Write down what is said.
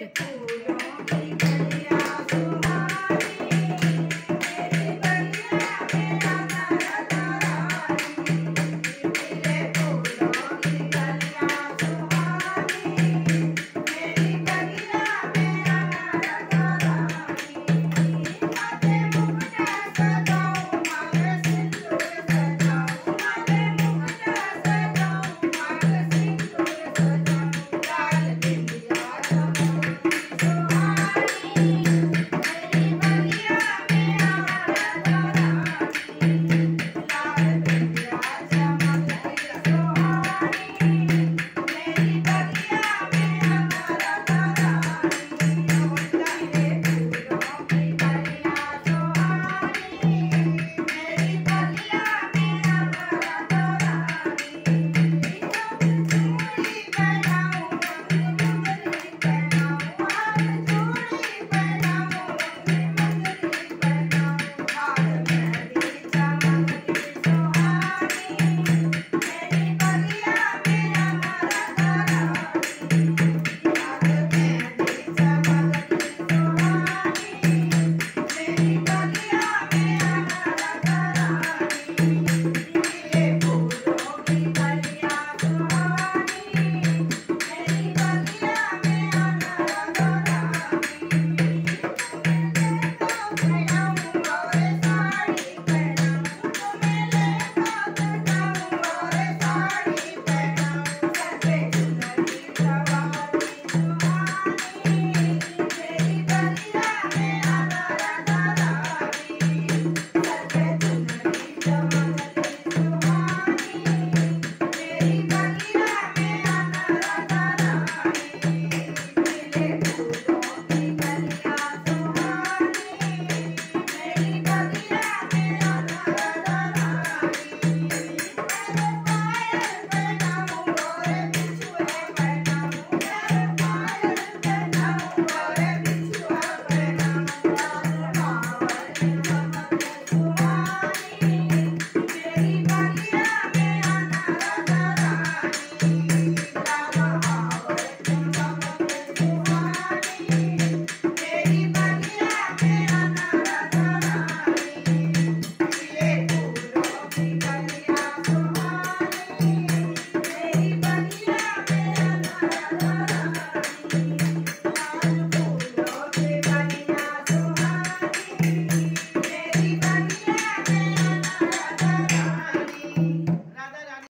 也不容易